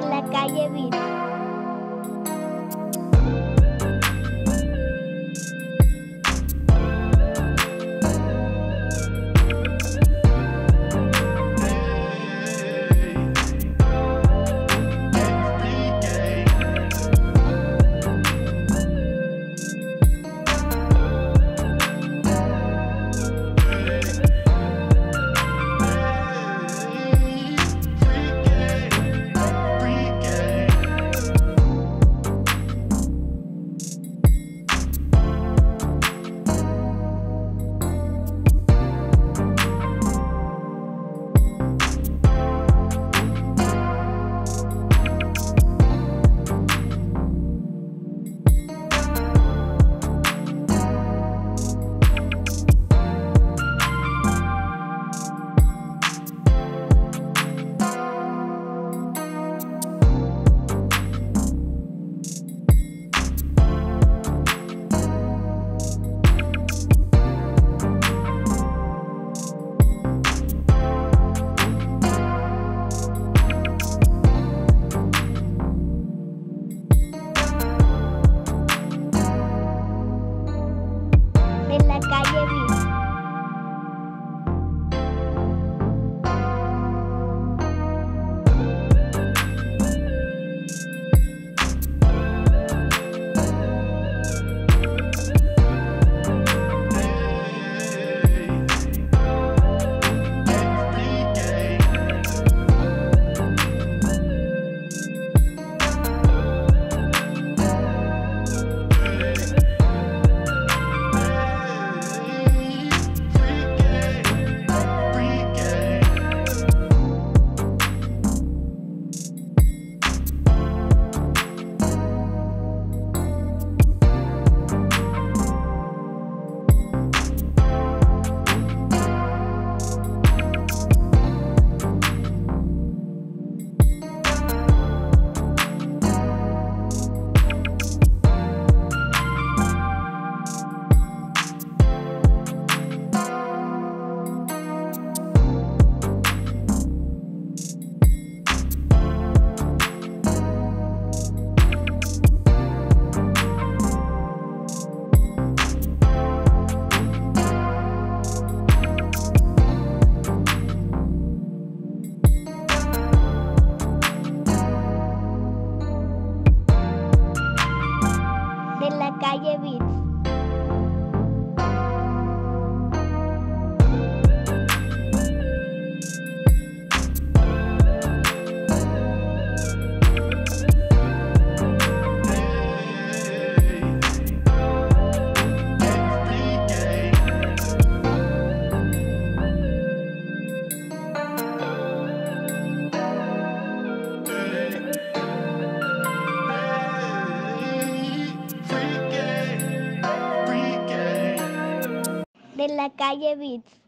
de la calle Beat. Calle Beat. De la calle Beats.